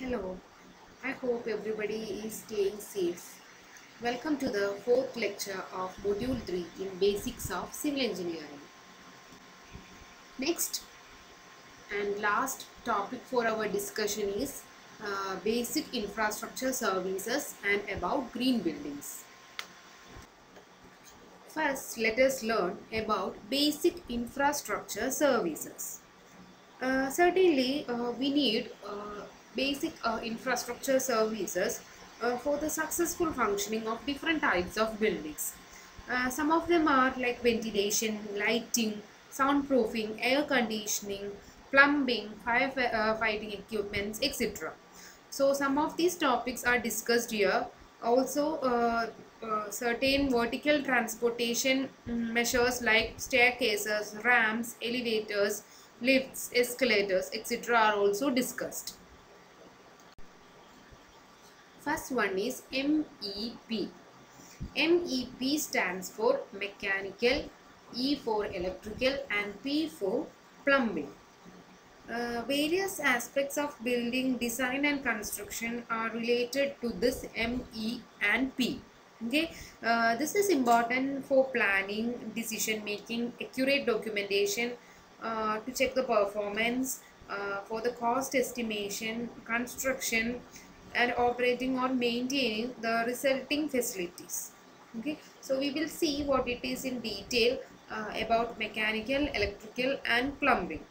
Hello, I hope everybody is staying safe. Welcome to the fourth lecture of Module 3 in Basics of Civil Engineering. Next and last topic for our discussion is uh, basic infrastructure services and about green buildings. First, let us learn about basic infrastructure services. Uh, certainly, uh, we need uh, basic uh, infrastructure services uh, for the successful functioning of different types of buildings. Uh, some of them are like ventilation, lighting, soundproofing, air conditioning, plumbing, fire uh, fighting equipments, etc. So, some of these topics are discussed here. Also, uh, uh, certain vertical transportation mm, measures like staircases, ramps, elevators, lifts, escalators, etc. are also discussed. First one is MEP. MEP stands for mechanical, E for electrical and P for plumbing. Uh, various aspects of building design and construction are related to this ME and P. Okay, uh, this is important for planning, decision making, accurate documentation uh, to check the performance, uh, for the cost estimation, construction, and operating or maintaining the resulting facilities. Okay, so we will see what it is in detail uh, about mechanical, electrical, and plumbing.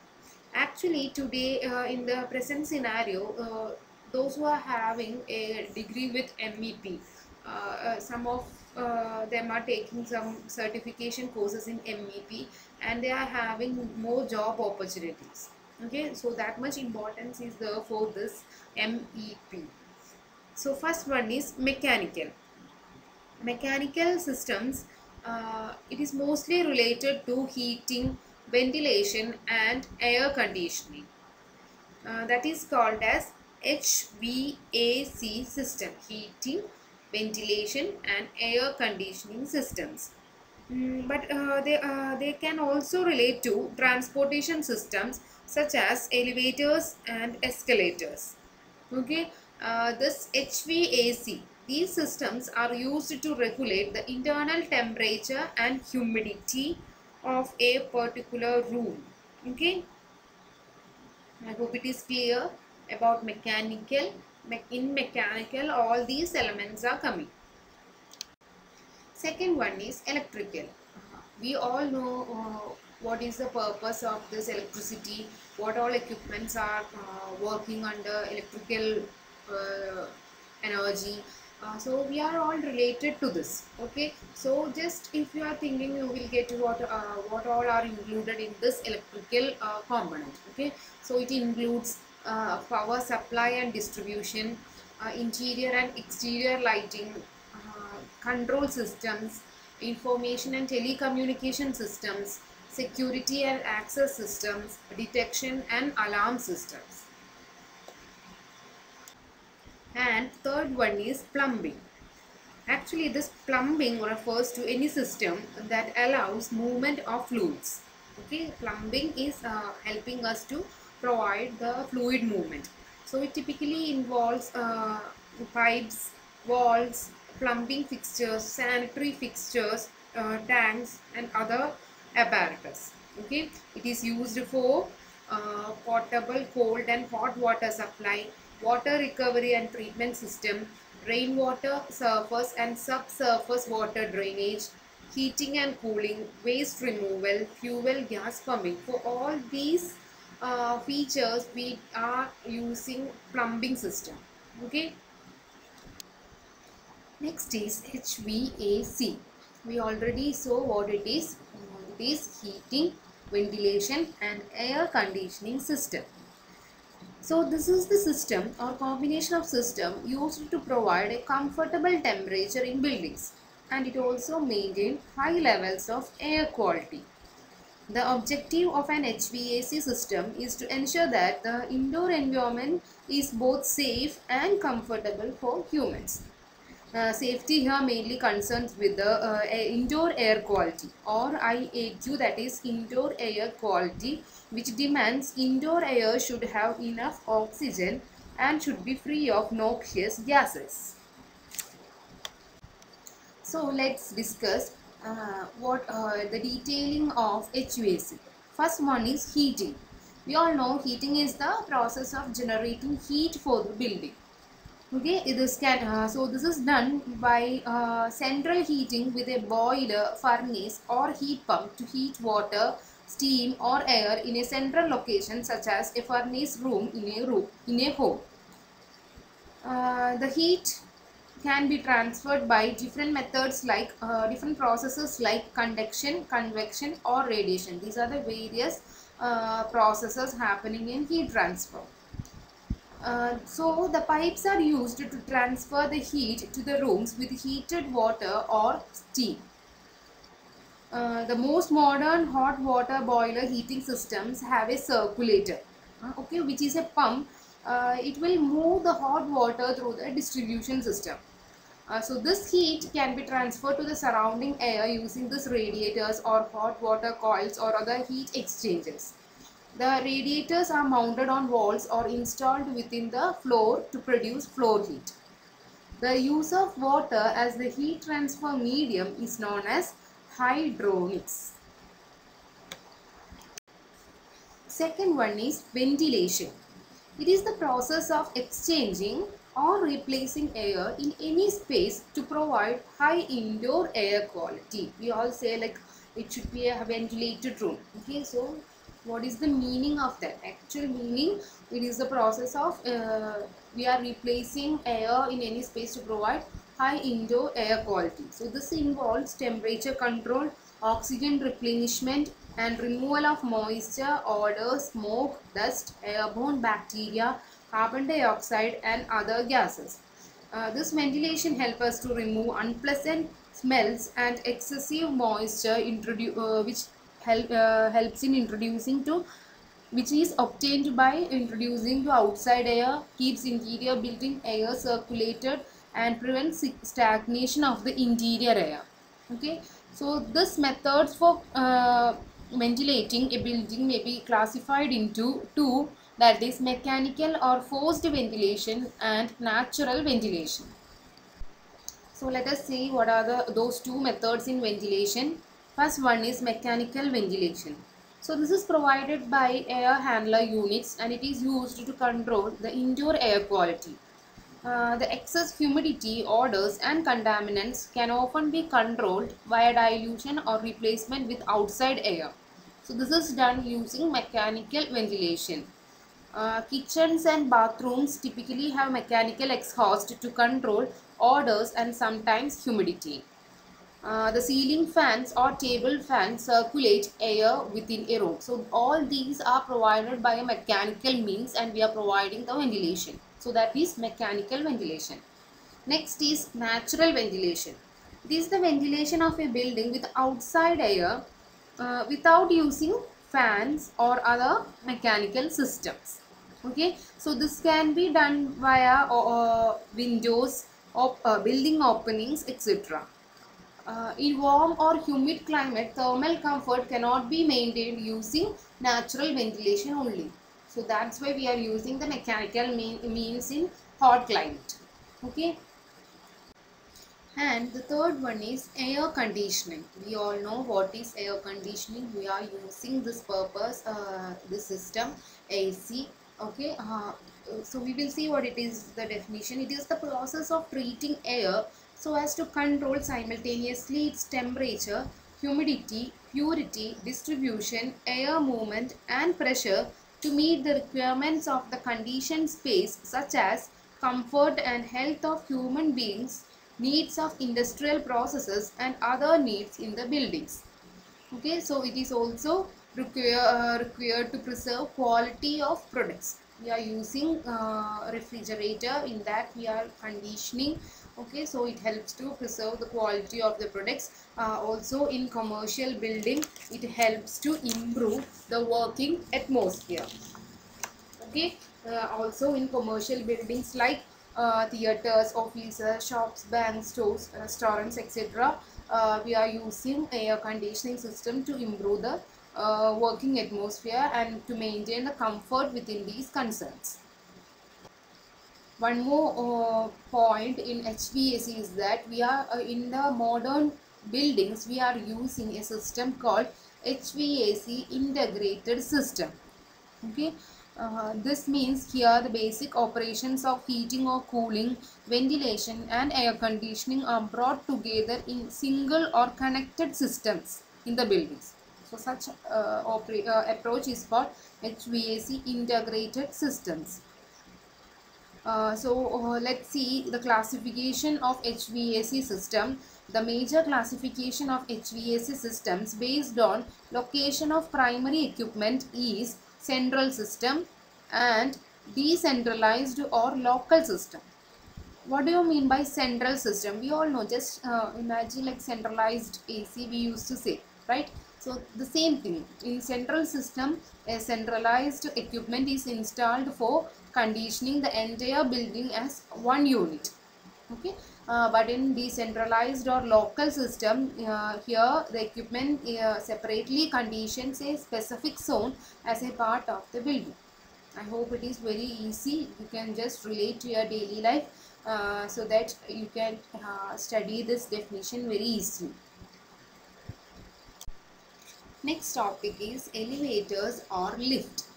Actually, today uh, in the present scenario, uh, those who are having a degree with MEP, uh, uh, some of uh, them are taking some certification courses in MEP and they are having more job opportunities. Okay, so that much importance is there for this MEP. So first one is mechanical. Mechanical systems, uh, it is mostly related to heating, ventilation and air conditioning. Uh, that is called as HVAC system, heating, ventilation and air conditioning systems. Mm, but uh, they, uh, they can also relate to transportation systems such as elevators and escalators. Okay, uh, this HVAC, these systems are used to regulate the internal temperature and humidity of a particular room. Okay, I hope it is clear about mechanical. In mechanical, all these elements are coming. Second one is electrical. We all know uh, what is the purpose of this electricity, what all equipments are uh, working under electrical energy. Uh, so we are all related to this. Okay. So just if you are thinking, you will get what uh, what all are included in this electrical uh, component. Okay. So it includes uh, power supply and distribution, uh, interior and exterior lighting, uh, control systems, information and telecommunication systems, security and access systems, detection and alarm systems. And third one is plumbing. Actually, this plumbing refers to any system that allows movement of fluids. Okay, plumbing is uh, helping us to provide the fluid movement. So it typically involves uh, pipes, valves, plumbing fixtures, sanitary fixtures, uh, tanks and other apparatus. Okay, it is used for uh, potable, cold and hot water supply, water recovery and treatment system, rainwater, surface and subsurface water drainage, heating and cooling, waste removal, fuel gas pumping. For all these uh, features, we are using plumbing system. Okay. Next is HVAC. We already saw what it is. It is heating, ventilation and air conditioning system. So this is the system or combination of system used to provide a comfortable temperature in buildings and it also maintain high levels of air quality. The objective of an HVAC system is to ensure that the indoor environment is both safe and comfortable for humans. Uh, safety here mainly concerns with the uh, indoor air quality or IAQ that is indoor air quality which demands indoor air should have enough oxygen and should be free of noxious gases. So let's discuss uh, what uh, the detailing of HVAC. First one is heating. We all know heating is the process of generating heat for the building. Okay, this can uh, so this is done by uh, central heating with a boiler, furnace, or heat pump to heat water, steam, or air in a central location such as a furnace room in a room in a home. Uh, the heat can be transferred by different methods like uh, different processes like conduction, convection or radiation. These are the various uh, processes happening in heat transfer. Uh, so the pipes are used to transfer the heat to the rooms with heated water or steam. Uh, the most modern hot water boiler heating systems have a circulator, uh, okay, which is a pump. Uh, it will move the hot water through the distribution system. Uh, so this heat can be transferred to the surrounding air using these radiators or hot water coils or other heat exchangers. The radiators are mounted on walls or installed within the floor to produce floor heat. The use of water as the heat transfer medium is known as hydronics. Second one is ventilation. It is the process of exchanging or replacing air in any space to provide high indoor air quality. We all say like it should be a ventilated room. Okay, so what is the meaning of that? Actual meaning, it is the process of uh, we are replacing air in any space to provide high indoor air quality. So this involves temperature control, oxygen replenishment and removal of moisture, odor, smoke, dust, airborne bacteria, carbon dioxide and other gases. Uh, this ventilation helps us to remove unpleasant smells and excessive moisture uh, which help, uh, helps in introducing to which is obtained by introducing to outside air, keeps interior building air circulated and prevents stagnation of the interior air. Okay, so this methods for uh, ventilating a building may be classified into two that is mechanical or forced ventilation and natural ventilation. So let us see what are the those two methods in ventilation. First one is mechanical ventilation. So this is provided by air handler units and it is used to control the indoor air quality. Uh, the excess humidity, odors and contaminants can often be controlled via dilution or replacement with outside air. So this is done using mechanical ventilation. Uh, kitchens and bathrooms typically have mechanical exhaust to control odors and sometimes humidity. Uh, the ceiling fans or table fans circulate air within a room. So all these are provided by a mechanical means and we are providing the ventilation. So that is mechanical ventilation. Next is natural ventilation. This is the ventilation of a building with outside air uh, without using fans or other mechanical systems. Okay, so this can be done via uh, windows, op uh, building openings, etc. Uh, in warm or humid climate, thermal comfort cannot be maintained using natural ventilation only. So that's why we are using the mechanical mean, means in hot climate. Okay. And the third one is air conditioning. We all know what is air conditioning. We are using this purpose, uh, this system, AC. Okay. Uh, so we will see what it is, the definition. It is the process of treating air so as to control simultaneously its temperature, humidity, purity, distribution, air movement and pressure to meet the requirements of the conditioned space such as comfort and health of human beings, needs of industrial processes and other needs in the buildings. Okay, so it is also require, uh, required to preserve quality of products. We are using uh, refrigerator in that we are conditioning okay so it helps to preserve the quality of the products. Uh, also in commercial building it helps to improve the working atmosphere. Okay uh, also in commercial buildings like uh, theaters offices shops banks stores restaurants etc uh, we are using air conditioning system to improve the uh, working atmosphere and to maintain the comfort within these concerns one more uh, point in HVAC is that we are uh, in the modern buildings we are using a system called HVAC integrated system. Okay? Uh, this means here the basic operations of heating or cooling ventilation and air conditioning are brought together in single or connected systems in the buildings. So such uh, uh, approach is called HVAC integrated systems uh, so uh, let's see the classification of HVAC system the major classification of HVAC systems based on location of primary equipment is central system and decentralized or local system. What do you mean by central system? We all know just uh, imagine like centralized AC we used to say right. So the same thing in central system a centralized equipment is installed for conditioning the entire building as one unit. Okay? Uh, but in decentralized or local system uh, here the equipment uh, separately conditions a specific zone as a part of the building. I hope it is very easy. You can just relate to your daily life uh, so that you can uh, study this definition very easily. Next topic is elevators or lift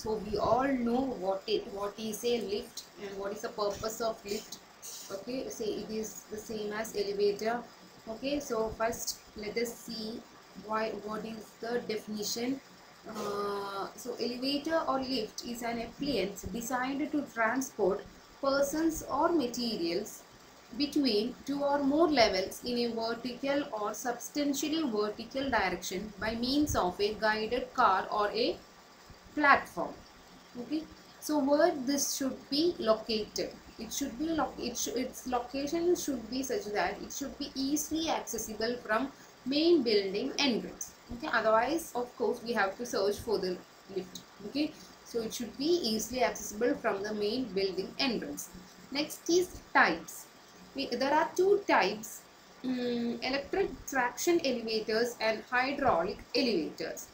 so we all know what it what is a lift and what is the purpose of lift. Okay say it is the same as elevator. Okay so first let us see why what is the definition. Uh, so elevator or lift is an appliance designed to transport persons or materials between two or more levels in a vertical or substantially vertical direction by means of a guided car or a platform. Okay? So where this should be located. It should be lo it sh its location should be such that it should be easily accessible from main building entrance. Okay? Otherwise of course we have to search for the lift. Okay? So it should be easily accessible from the main building entrance. Next is types. We, there are two types um, electric traction elevators and hydraulic elevators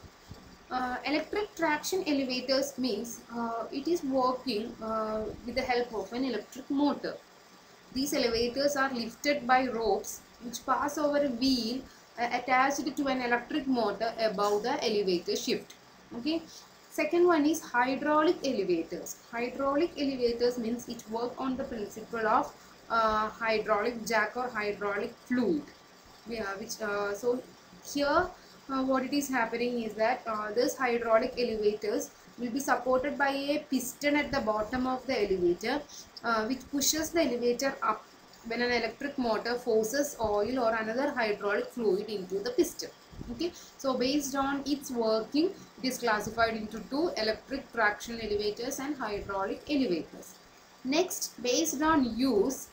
uh, electric traction elevators means uh, it is working uh, with the help of an electric motor. These elevators are lifted by ropes which pass over a wheel uh, attached to an electric motor above the elevator shaft. Okay. Second one is hydraulic elevators. Hydraulic elevators means it work on the principle of uh, hydraulic jack or hydraulic fluid. Yeah, which uh, so here uh, what it is happening is that uh, this hydraulic elevators will be supported by a piston at the bottom of the elevator uh, which pushes the elevator up when an electric motor forces oil or another hydraulic fluid into the piston. Okay? So based on its working it is classified into two electric traction elevators and hydraulic elevators. Next based on use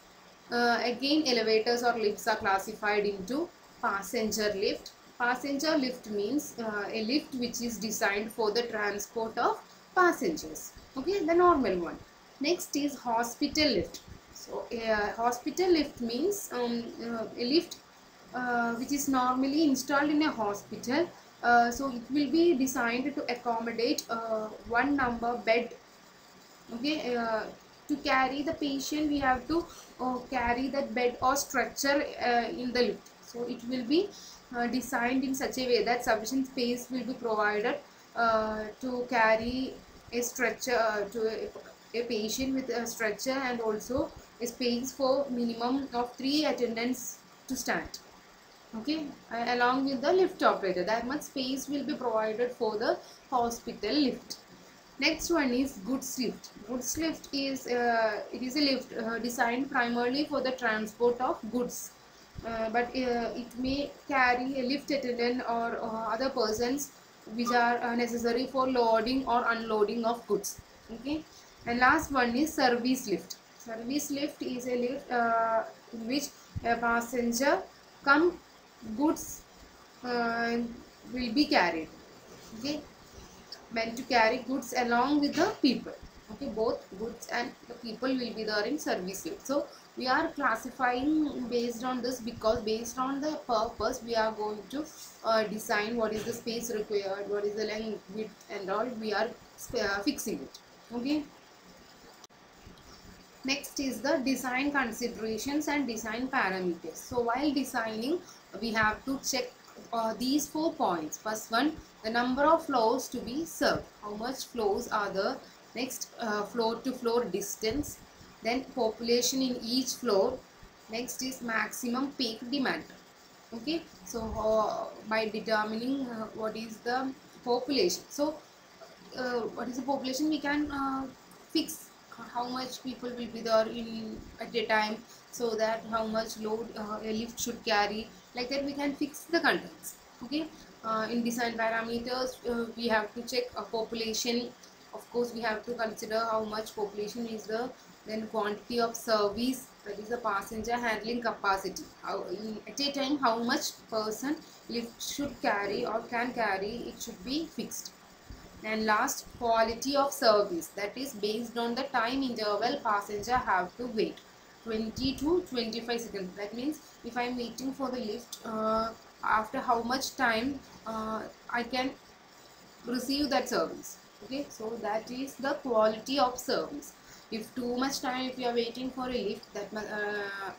uh, again elevators or lifts are classified into passenger lift Passenger lift means uh, a lift which is designed for the transport of passengers. Okay, the normal one. Next is hospital lift. So, a hospital lift means um, uh, a lift uh, which is normally installed in a hospital. Uh, so, it will be designed to accommodate uh, one number bed. Okay, uh, to carry the patient we have to carry that bed or stretcher in the lift. So, it will be uh, designed in such a way that sufficient space will be provided uh, to carry a stretcher uh, to a, a, patient with a stretcher and also a space for minimum of three attendants to stand. Okay? Uh, along with the lift operator. That much space will be provided for the hospital lift. Next one is goods lift. Goods lift is uh, it is a lift uh, designed primarily for the transport of goods uh, but uh, it may carry a lift attendant or uh, other persons which are uh, necessary for loading or unloading of goods. Okay? And last one is service lift. Service lift is a lift in which a passenger come goods will be carried. Okay? Meant to carry goods along with the people okay both goods and the people will be there in service lift so we are classifying based on this because based on the purpose we are going to uh, design what is the space required what is the length width and all we are uh, fixing it okay Next is the design considerations and design parameters. So while designing, we have to check uh, these four points. First one, the number of floors to be served. How much floors are the next uh, floor to floor distance. Then population in each floor. Next is maximum peak demand. Okay, so uh, by determining uh, what is the population. So uh, what is the population we can uh, fix how much people will be there in at a time so that how much load uh, a lift should carry like that we can fix the contents okay in design parameters we have to check a population of course we have to consider how much population is the then quantity of service that is the passenger handling capacity. How at a time how much person lift should carry or can carry it should be fixed. And last quality of service that is based on the time interval passenger have to wait. 20 to 25 seconds. That means if i'm waiting for the lift uh, after how much time uh, i can receive that service okay so that is the quality of service. If too much time if you are waiting for a lift that uh,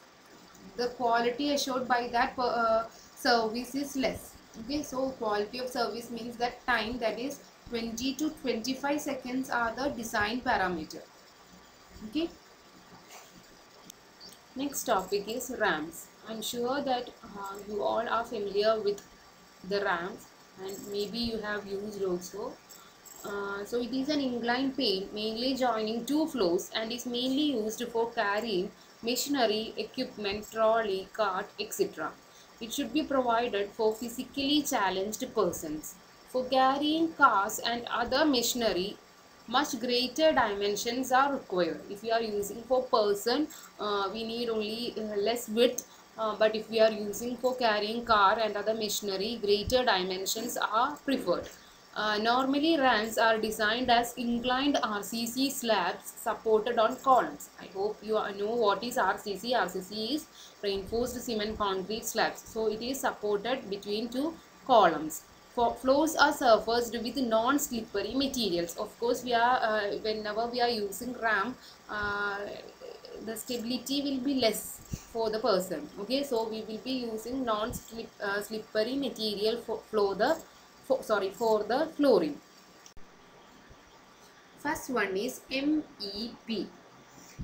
the quality assured by that uh, service is less. Okay so quality of service means that time that is 20 to 25 seconds are the design parameter. Okay. Next topic is ramps i'm sure that uh, you all are familiar with the ramps and maybe you have used also uh, so it is an inclined plane mainly joining two floors and is mainly used for carrying machinery equipment trolley cart etc it should be provided for physically challenged persons for carrying cars and other machinery, much greater dimensions are required. If we are using for person, uh, we need only uh, less width. Uh, but if we are using for carrying car and other machinery, greater dimensions are preferred. Uh, normally ramps are designed as inclined RCC slabs supported on columns. I hope you know what is RCC. RCC is reinforced cement concrete slabs. So it is supported between two columns For floors are surfaced with non-slippery materials of course we are uh, whenever we are using ram uh, the stability will be less for the person okay so we will be using non-slip uh, slippery material for floor the for, sorry for the flooring first one is MEP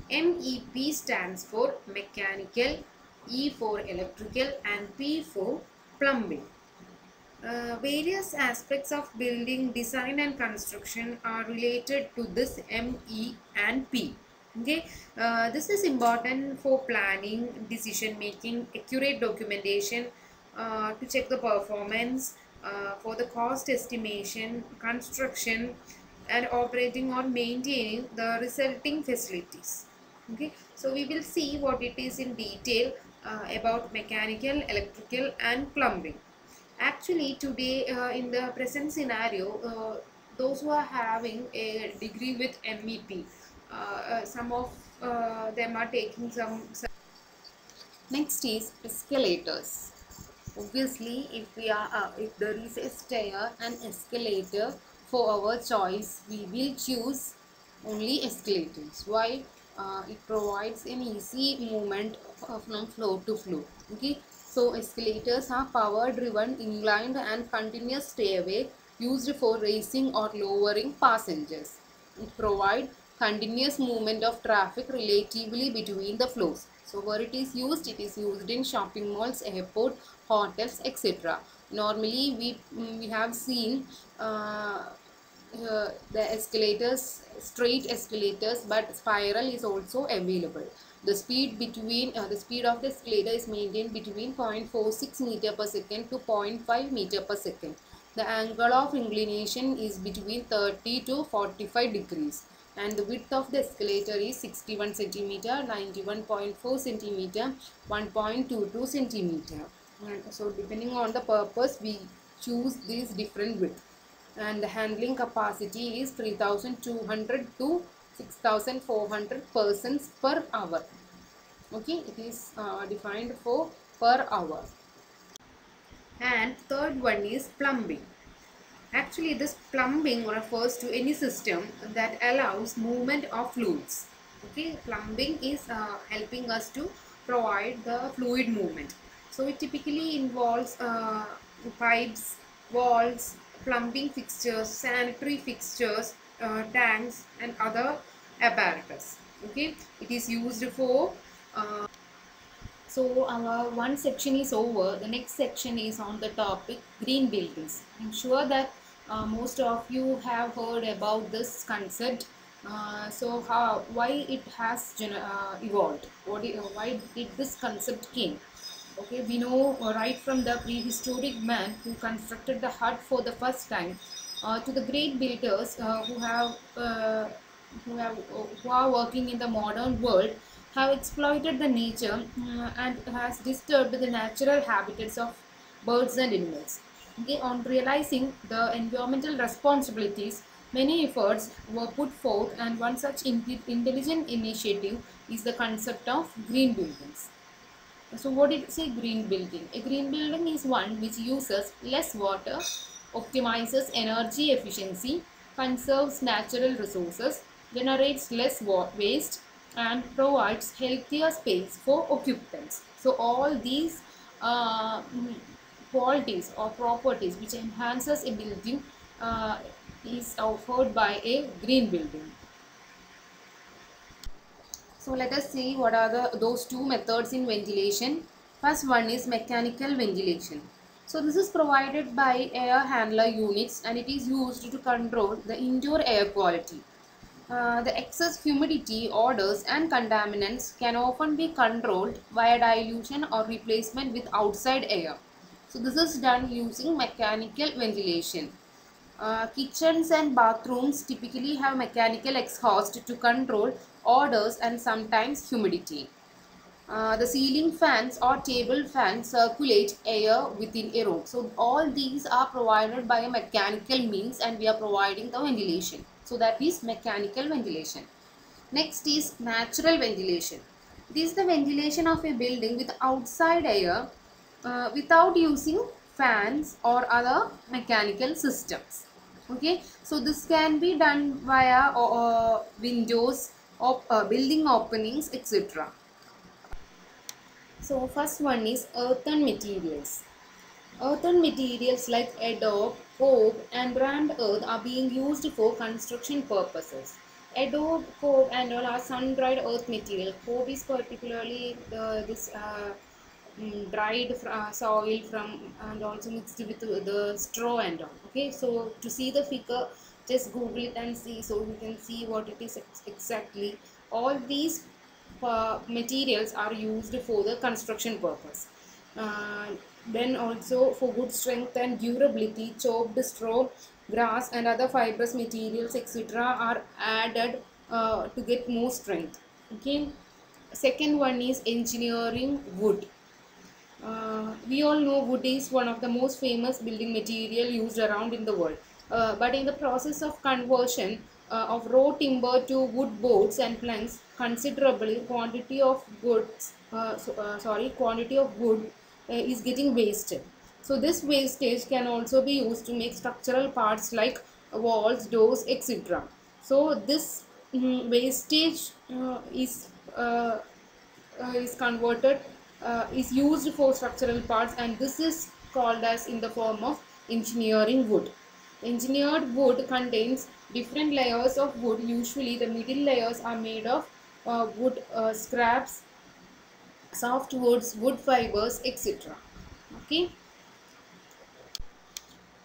MEP stands for mechanical E for electrical and P for plumbing. Uh, various aspects of building design and construction are related to this ME and P. Okay, uh, this is important for planning, decision making, accurate documentation uh, to check the performance, uh, for the cost estimation, construction, and operating or maintaining the resulting facilities. Okay, so we will see what it is in detail uh, about mechanical, electrical, and plumbing. Actually today uh, in the present scenario uh, those who are having a degree with MEP uh, some of them are taking some, some next is escalators obviously if we are uh, if there is a stair and escalator for our choice we will choose only escalators why it provides an easy movement from floor to floor okay so escalators are power driven inclined and continuous stairway used for raising or lowering passengers. It provide continuous movement of traffic relatively between the floors. So where it is used, it is used in shopping malls, airport, hotels, etc. Normally we, we have seen uh, uh, the escalators, straight escalators but spiral is also available. The speed between uh, the speed of the escalator is maintained between 0.46 meter per second to 0.5 meter per second. The angle of inclination is between 30 to 45 degrees and the width of the escalator is 61 centimeter, 91.4 centimeter, 1.22 centimeter. And so depending on the purpose we choose these different width and the handling capacity is 3200 to 6400 persons per hour. Okay it is uh, defined for per hour. And third one is plumbing. Actually this plumbing refers to any system that allows movement of fluids. Okay, plumbing is uh, helping us to provide the fluid movement. So it typically involves uh, pipes, valves, plumbing fixtures, sanitary fixtures, uh, tanks and other apparatus. Okay, it is used for uh, so our one section is over. The next section is on the topic green buildings. I'm sure that uh, most of you have heard about this concept. Uh, so how why it has uh, evolved? What why did this concept came? Okay, we know uh, right from the prehistoric man who constructed the hut for the first time uh, to the great builders uh, who have uh, who have who are working in the modern world have exploited the nature uh, and has disturbed the natural habitats of birds and animals. Okay, on realizing the environmental responsibilities, many efforts were put forth, and one such intelligent initiative is the concept of green buildings. So, what is a green building? A green building is one which uses less water, optimizes energy efficiency, conserves natural resources, generates less waste, and provides healthier space for occupants. So, all these uh, qualities or properties which enhances a building uh, is offered by a green building. So let us see what are the those two methods in ventilation. First one is mechanical ventilation. So this is provided by air handler units and it is used to control the indoor air quality. Uh, the excess humidity, odors and contaminants can often be controlled via dilution or replacement with outside air. So this is done using mechanical ventilation. Uh, kitchens and bathrooms typically have mechanical exhaust to control odors and sometimes humidity. Uh, the ceiling fans or table fans circulate air within a room. So all these are provided by a mechanical means and we are providing the ventilation. So that is mechanical ventilation. Next is natural ventilation. This is the ventilation of a building with outside air uh, without using fans or other mechanical systems. Okay, so this can be done via uh, windows or uh, building openings, etc. So first one is earthen materials. Earthen materials like adobe, cob and rammed earth are being used for construction purposes. Adobe, cob and all are sun-dried earth material. Cob is particularly uh, this uh, mm, dried uh, soil from and also mixed with the straw and all. Okay, so to see the figure, just Google it and see so you can see what it is ex- exactly. All these uh, materials are used for the construction purpose. Uh, then also for good strength and durability, chopped straw, grass and other fibrous materials etc. are added uh, to get more strength. Okay. Second one is engineering wood. Uh, we all know wood is one of the most famous building material used around in the world. Uh, but in the process of conversion uh, of raw timber to wood boards and planks, considerable quantity of goods, uh, so, uh, sorry, quantity of wood uh, is getting wasted. So this wastage can also be used to make structural parts like walls, doors, etc. So this mm, wastage is is converted uh, is used for structural parts and this is called as in the form of engineering wood engineered wood contains different layers of wood. Usually the middle layers are made of uh, wood uh, scraps soft woods wood fibers etc okay?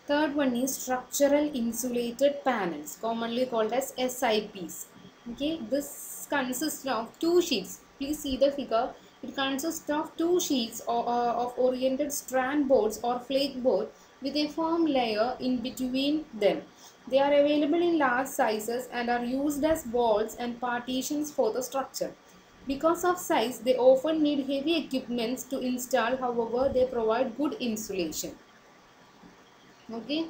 Third one is structural insulated panels commonly called as SIPs okay? This consists of two sheets. Please see the figure. It consists of two sheets of, uh, of oriented strand boards or flake board with a firm layer in between them. They are available in large sizes and are used as walls and partitions for the structure. Because of size, they often need heavy equipments to install, however, they provide good insulation. Okay,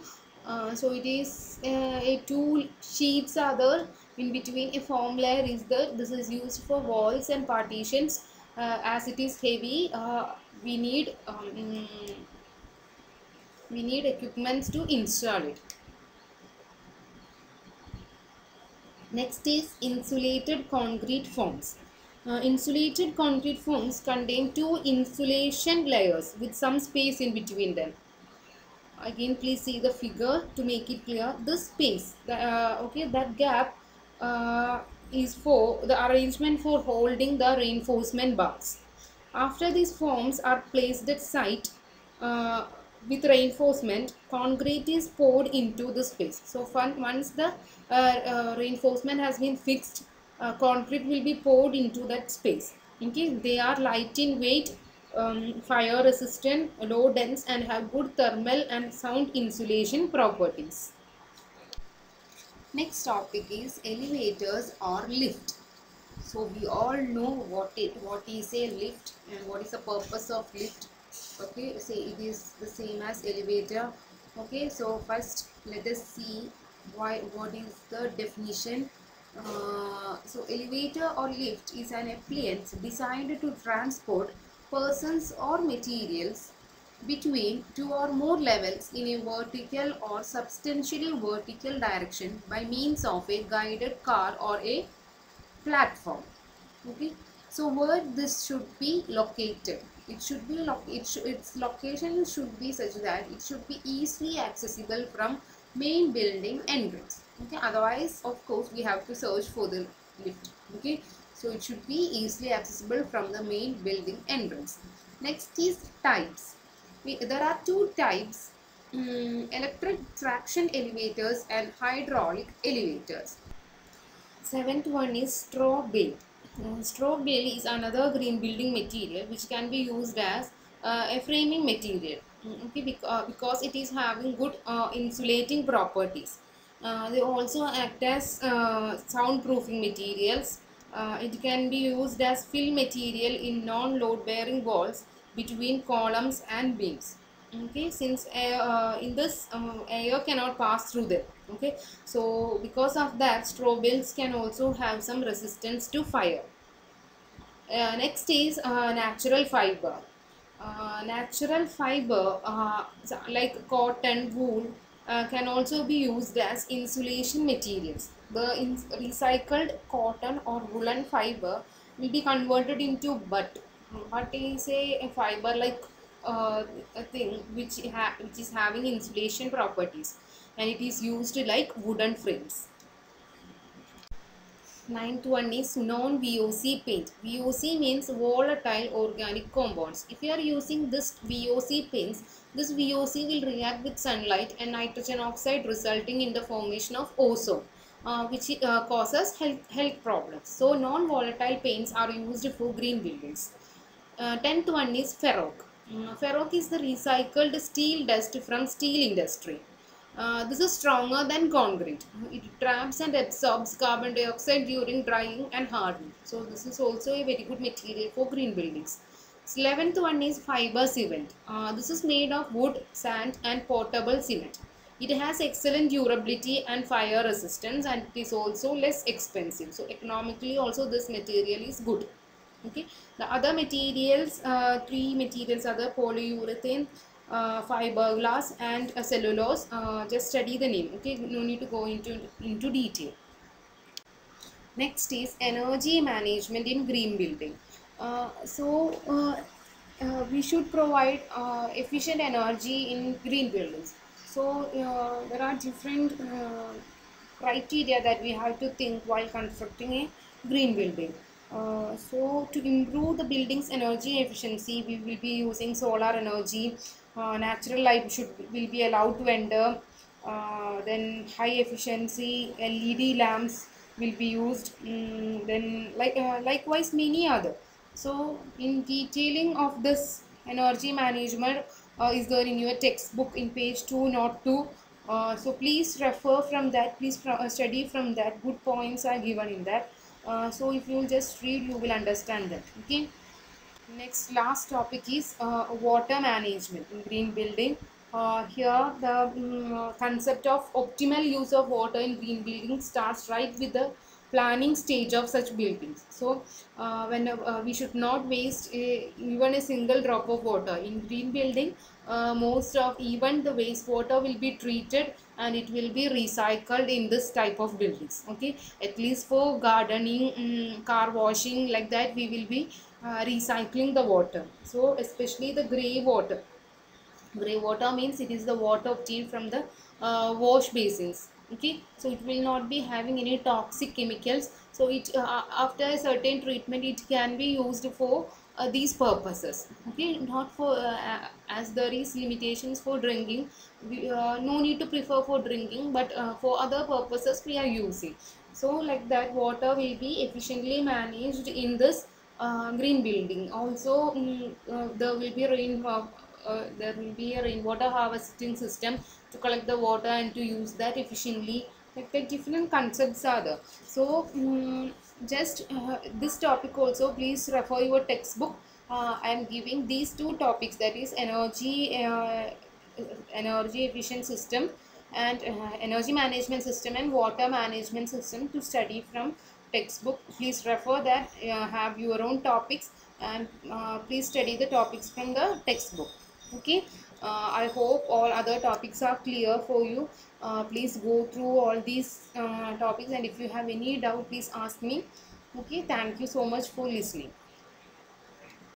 uh, so it is uh, a two sheets are there in between a foam layer is there. This is used for walls and partitions. Uh, as it is heavy, uh, we need um, we need equipments to install it. Next is insulated concrete forms. Uh, insulated concrete forms contain two insulation layers with some space in between them. Again, please see the figure to make it clear. This space, the, uh, okay, that gap uh, is for the arrangement for holding the reinforcement bars. After these forms are placed at site uh, with reinforcement, concrete is poured into the space. So fun, once the uh, uh, reinforcement has been fixed, uh, concrete will be poured into that space. Okay, they are light in weight, um, fire resistant, low dense and have good thermal and sound insulation properties. Next topic is elevators or lift. So we all know what it what is a lift and what is the purpose of lift. Okay, say it is the same as elevator. Okay, so first let us see why what is the definition. Uh, so elevator or lift is an appliance designed to transport persons or materials between two or more levels in a vertical or substantially vertical direction by means of a guided car or a platform okay so where this should be located it should be it sh its location should be such that it should be easily accessible from main building entrance. Okay otherwise of course we have to search for the lift. Okay so it should be easily accessible from the main building entrance. Next is types. We, there are two types um, electric traction elevators and hydraulic elevators. Seventh one is straw uh, straw bale is another green building material which can be used as uh, a framing material. Mm, okay because, uh, it is having good uh, insulating properties. Uh, they also act as uh, soundproofing materials. It can be used as fill material in non-load bearing walls between columns and beams okay since uh, in this um, air cannot pass through them okay? So because of that straw bales can also have some resistance to fire. Uh, next is uh, natural fiber. Uh, natural fiber uh, like cotton wool uh, can also be used as insulation materials. The in recycled cotton or woolen fiber will be converted into batt. Batt is a, a fiber like uh, a thing which which is having insulation properties and it is used like wooden frames ninth one is non-VOC paint. VOC means volatile organic compounds. If you are using this VOC paints, this VOC will react with sunlight and nitrogen oxide resulting in the formation of ozone. Uh, which uh, causes health, health problems. So non-volatile paints are used for green buildings. Uh, tenth one is Ferrock. Um, Ferrock is the recycled steel dust from steel industry. Uh, this is stronger than concrete. It traps and absorbs carbon dioxide during drying and hardening. So this is also a very good material for green buildings. 11th one is fiber cement. Uh, this is made of wood, sand and Portland cement. It has excellent durability and fire resistance and it is also less expensive. So economically also this material is good. Okay. The other materials, uh, three materials are the polyurethane, uh, fiberglass and uh, cellulose. Just study the name. Okay. No need to go into, into detail. Next is energy management in green building. Uh, so uh, uh, we should provide efficient energy in green buildings so there are different criteria that we have to think while constructing a green building. Uh, so to improve the building's energy efficiency, we will be using solar energy. Uh, natural light should will be allowed to enter. Uh, then high efficiency LED lamps will be used. Mm, then like uh, likewise many other. So in detailing of this energy management, uh, is there in your textbook in page 2 not 2 uh, so please refer from that please fr uh, study from that good points are given in that uh, so if you just read you will understand that okay next last topic is uh, water management in green building uh, here the um, concept of optimal use of water in green building starts right with the planning stage of such buildings. So uh, when uh, we should not waste a, even a single drop of water in green building. Uh, most of even the wastewater will be treated and it will be recycled in this type of buildings. Okay, at least for gardening, um, car washing like that we will be uh, recycling the water. So especially the grey water. Grey water means it is the water obtained from the uh, wash basins okay so it will not be having any toxic chemicals so it uh, after a certain treatment it can be used for uh, these purposes okay? Not for uh, as there is limitations for drinking we, uh, no need to prefer for drinking but uh, for other purposes we are using. So like that water will be efficiently managed in this uh, green building. Also mm, uh, there will be rain there will be a rainwater harvesting system to collect the water and to use that efficiently. Like the different concepts are there. So um, just uh, this topic also please refer your textbook. Uh, i am giving these two topics that is energy uh, energy efficient system and uh, energy management system and water management system to study from textbook. Please refer that uh, have your own topics and uh, please study the topics from the textbook. Okay? I hope all other topics are clear for you uh, please go through all these uh, topics and if you have any doubt please ask me. Okay thank you so much for listening